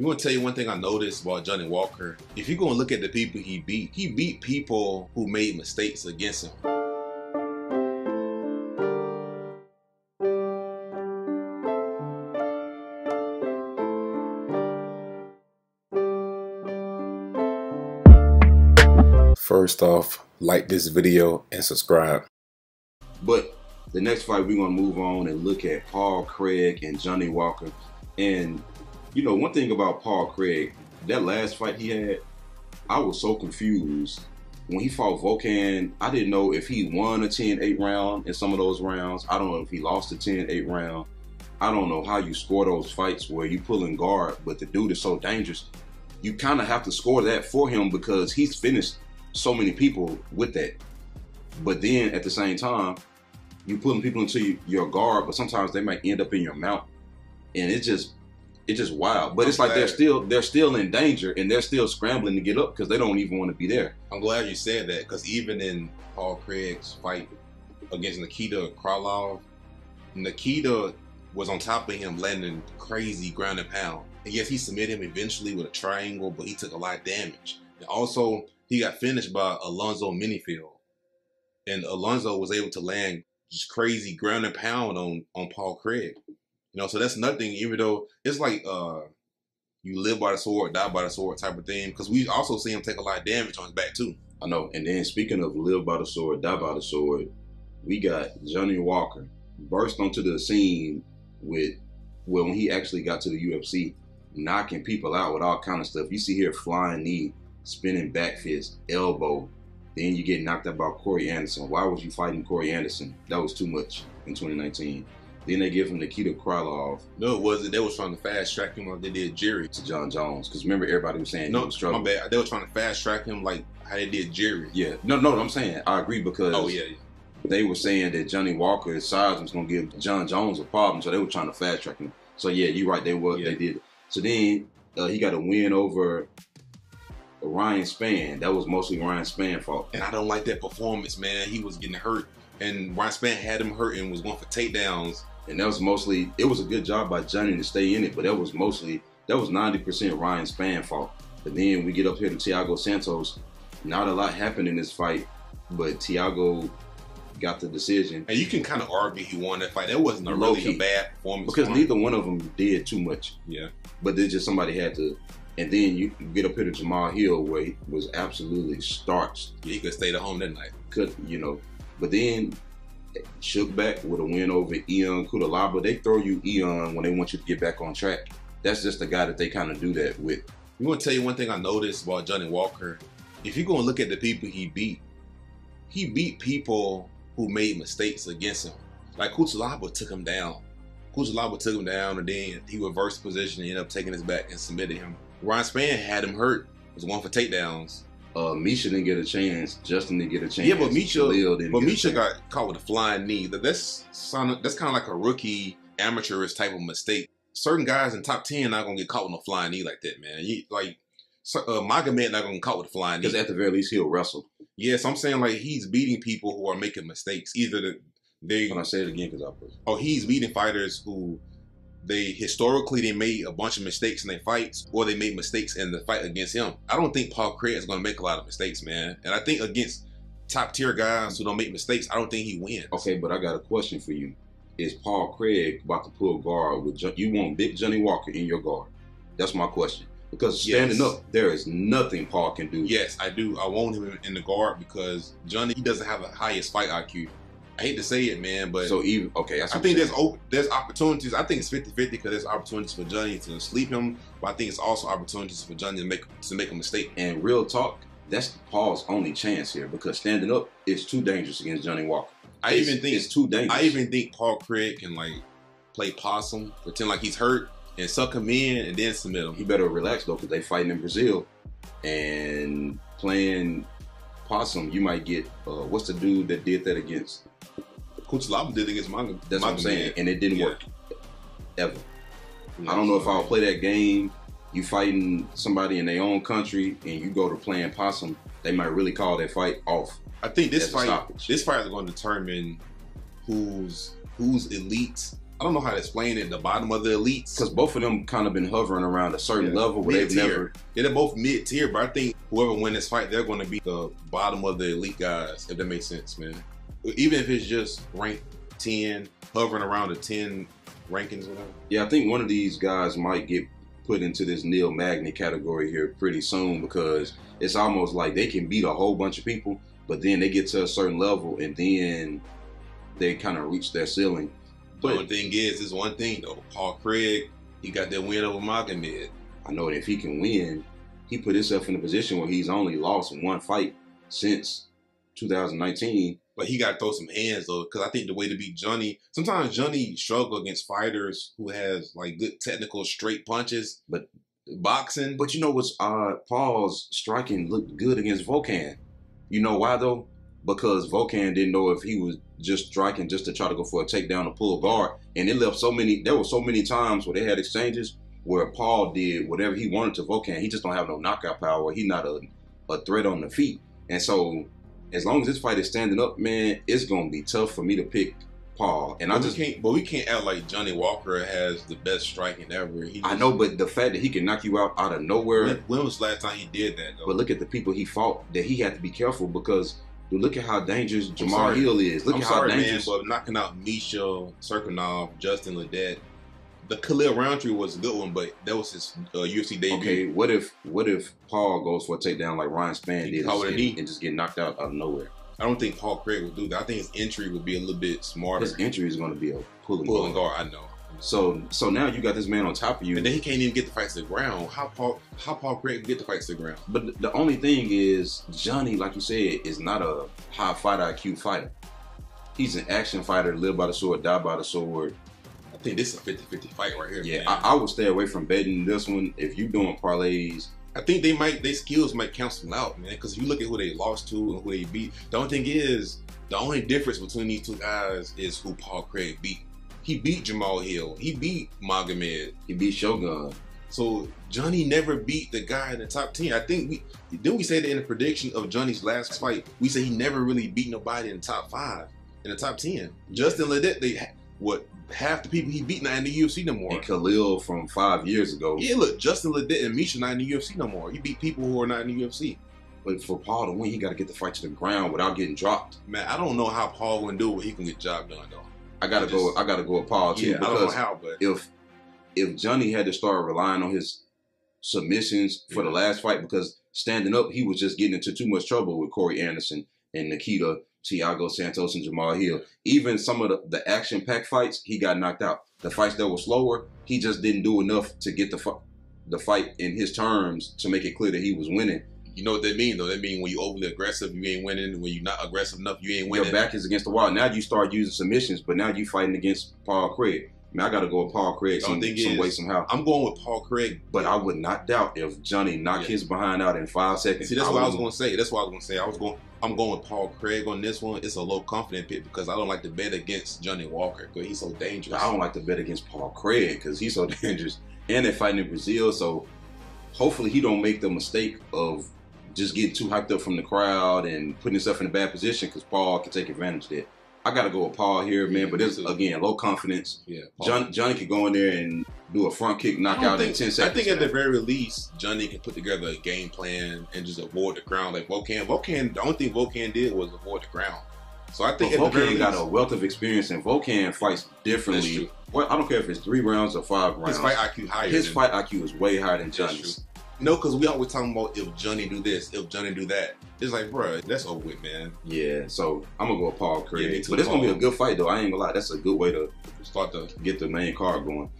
I'm gonna tell you one thing I noticed about Johnny Walker. If you're gonna look at the people he beat, he beat people who made mistakes against him. First off, like this video and subscribe. But the next fight, we're gonna move on and look at Paul Craig and Johnny Walker. And you know, one thing about Paul Craig, that last fight he had, I was so confused. When he fought Volkan, I didn't know if he won a 10-8 round in some of those rounds. I don't know if he lost a 10-8 round. I don't know how you score those fights where you pulling guard, but the dude is so dangerous. You kind of have to score that for him because he's finished so many people with that. But then at the same time, you putting people into your guard, but sometimes they might end up in your mount, and it's just it's just wild. But I'm it's like they're still they're still in danger and they're still scrambling to get up because they don't even want to be there. I'm glad you said that because even in Paul Craig's fight against Nikita Krylov, Nikita was on top of him, landing crazy ground and pound. And yes, he submitted him eventually with a triangle, but he took a lot of damage. And also, he got finished by Alonzo Menifield, and Alonzo was able to land just crazy ground and pound on on Paul Craig. You know, so that's nothing. Even though it's like uh you live by the sword, die by the sword type of thing. Because we also see him take a lot of damage on his back too. I know. And then speaking of live by the sword, die by the sword, we got Johnny Walker burst onto the scene with well when he actually got to the UFC, knocking people out with all kind of stuff. You see here flying knee, spinning back fist, elbow. Then you get knocked out by Corey Anderson. Why was you fighting Corey Anderson? That was too much in 2019. Then they give him Nikita Krylov No, it wasn't. They was trying to fast track him like they did Jerry. to Jon Jones. Because remember, everybody was saying he No, was my bad. They were trying to fast track him like how they did Jerry. Yeah, no, no, I'm saying I agree because Oh yeah, yeah. they were saying that Johnny Walker's size was gonna give Jon Jones a problem, so they were trying to fast track him. So yeah, you're right. They were. Yeah. They did. So then uh, he got a win over Ryan Spann. That was mostly Ryan Spann fault. And I don't like that performance, man. He was getting hurt, and Ryan Spann had him hurt and was going for takedowns. And that was mostly. It was a good job by Johnny to stay in it, but that was mostly that was 90% Ryan Spann fault. But then we get up here to Thiago Santos. Not a lot happened in this fight, but Thiago got the decision. And you can kind of argue he won that fight. That wasn't a really Low-key. a bad performance because for him. neither one of them did too much. Yeah, but then just somebody had to. And then you get up here to Jamal Hill, where he was absolutely starched. yeah, he could stay at home that night. Could you know? But then shook back with a win over Ion Cutelaba. They throw you Eon when they want you to get back on track. That's just the guy that they kind of do that with. I'm gonna tell you one thing I noticed about Johnny Walker. If you're gonna look at the people he beat, he beat people who made mistakes against him. Like Cutelaba took him down. Cutelaba took him down, and then he reversed position and ended up taking his back and submitted him. Ryan Spann had him hurt. Was one for takedowns. Uh, Misha didn't get a chance. Justin didn't get a chance. Yeah, but Misha- But Misha got caught with a flying knee. That's that's kind of like a rookie amateurish type of mistake. Certain guys in top ten not gonna get caught with a flying knee like that, man. You, like so- uh, Magomed not gonna get caught with a flying knee. because at the very least he'll wrestle. Yes, I'm saying like he's beating people who are making mistakes. Either the, they When I say it again, because I was or he's beating fighters who they historically they made a bunch of mistakes in their fights, or they made mistakes in the fight against him. I don't think Paul Craig is going to make a lot of mistakes, man. And I think against top tier guys who don't make mistakes, I don't think he wins. Okay, but I got a question for you. Is Paul Craig about to pull guard with you want big Johnny Walker in your guard? That's my question. Because standing Yes. up, there is nothing Paul can do. Yes, I do. I want him in the guard because Johnny he doesn't have the highest fight IQ. I hate to say it, man, but So even okay, I think there's op- there's opportunities. I think it's 50-50 because there's opportunities for Johnny to sleep him, but I think it's also opportunities for Johnny to make to make a mistake. and real talk. That's Paul's only chance here because standing up is too dangerous against Johnny Walker. I It's- even think it's too dangerous. I even think Paul Craig can like play possum, pretend like he's hurt, and suck him in, and then submit him. he better relax though because they fighting in Brazil and playing possum. You might get uh, what's the dude that did that against? Cutelaba did against Manga. That's what I'm saying, and it didn't Yeah. work ever. I don't know if I'll play that game. You fighting somebody in their own country and you go to playing possum, they might really call that fight off. I think this fight, this fight is going to determine who's who's elite I don't know how to explain it. The bottom of the elites. Because both of them kind of been hovering around a certain Yeah. level where they've never. Yeah, they're both mid tier, but I think whoever win this fight, they're going to be the bottom of the elite guys. If that makes sense, man. Even if it's just ranked ten, hovering around the ten rankings, whatever. Yeah, I think one of these guys might get put into this Neil Magny category here pretty soon because it's almost like they can beat a whole bunch of people, but then they get to a certain level and then they kind of reach their ceiling. The But only thing is, is one thing though. Paul Craig, he got that win over Magomed. I know that if he can win, he put himself in a position where he's only lost one fight since 2019. But he got to throw some hands though, because I think the way to beat Johnny, sometimes Johnny struggle against fighters who has like good technical straight punches. But- boxing, But you know what's odd? Paul's striking looked good against Volkan. You know why though? Because Volkan didn't know if he was just striking just to try to go for a takedown or pull a guard, and it left so many. There were so many times where they had exchanges where Paul did whatever he wanted to Volkan. He just don't have no knockout power. He not a a threat on the feet, and so as long as this fight is standing up, man, it's gonna be tough for me to pick Paul. And but I just can't. But we can't act like Johnny Walker has the best striking ever. He I know, but the fact that he can knock you out out of nowhere. When, when was the last time he did that though? But look at the people he fought that he had to be careful because dude, look at how dangerous Jamal. Hill is. Look I'm at sorry, how man, dangerous. but knocking out Misha, Cirkunov, Justin Ledet, the Khalil Rountree was a good one, but that was his uh, UFC debut. okay, what if what if Paul goes for a takedown like Ryan Spann He did and, just get- and just get knocked out out of nowhere? I don't think Paul Craig would do that. I think his entry would be a little bit smarter. His entry is going to be a pulling Pulling guard. guard, I know. So so now you got this man on top of you. And then he can't even get the fights to the ground. How Paul how Paul Craig get the fights to the ground? But the- the only thing is, Johnny, like you said, is not a high fight IQ fighter. He's an action fighter, live by the sword, die by the sword. I think this is a 50-50 fight right here. Yeah. I, I would stay away from betting this one if you're doing parlays. I think they might their skills might cancel out, man. Because if you look at who they lost to and who they beat, the only thing is the only difference between these two guys is who Paul Craig beat. He beat Jamal Hill. He beat Magomed. He beat Shogun. So Johnny never beat the guy in the top ten. I think we didn't we say that in the prediction of Johnny's last fight. We say he never really beat nobody in the top five, in the top ten. Justin Ledet, they what half the people he beat not in the UFC no more. And Khalil from five years ago. Yeah, look, Justin Ledet and Misha not in the UFC no more. He beat people who are not in the UFC. But for Paul to win, he got to get the fight to the ground without getting dropped. Man, I don't know how Paul gonna do it. He can get job done though. I gotta I go. I gotta go with Paul too Yeah, I don't know because how, but if if Johnny had to start relying on his submissions for the last fight because standing up he was just getting into too much trouble with Corey Anderson and Nikita, Thiago Santos, and Jamal Hill. Even some of the, the action packed fights, he got knocked out. The fights that were slower, he just didn't do enough to get the fi- the fight in his terms to make it clear that he was winning. you know what that mean though? That mean when you overly aggressive, you ain't winning. When you're not aggressive enough, you ain't winning. Your back is against the wall. Now you start using submissions, but now you fighting against Paul Craig. Man, I got to go with Paul Craig some, some is- way somehow. I'm going with Paul Craig. But I would not doubt if Johnny knocked Yeah. his behind out in five seconds. See, that's what I was going to say. That's what I was going to say. I was going. I'm going with Paul Craig on this one. It's a low confident pick because I don't like to bet against Johnny Walker because he's so dangerous. I don't like to bet against Paul Craig because he's so dangerous, and they're fighting in Brazil. So hopefully he don't make the mistake of just getting too hyped up from the crowd and putting himself in a bad position because Paul can take advantage of that. I got to go with Paul here, man. Yeah, But me this too. again, low confidence. Yeah, John, Johnny could go in there and do a front kick I don't knockout in ten seconds. I think at the very least, Johnny can put together a game plan and just avoid the ground like Volkan. Volkan, the only thing Volkan did was avoid the ground. So I think at the very Volkan got a wealth of experience, and Volkan fights That's differently. true. Well, I don't care if it's three rounds or five rounds. his fight IQ higher. His than- fight IQ is way higher than That's Johnny's. No, because we always talking about if Johnny do this, if Johnny do that. It's like, bruh, that's over with, man. Yeah, so I'm gonna go with Paul Craig. Yeah, but it's gonna be a good fight though. I ain't gonna lie. That's a good way to Start to get the main card going.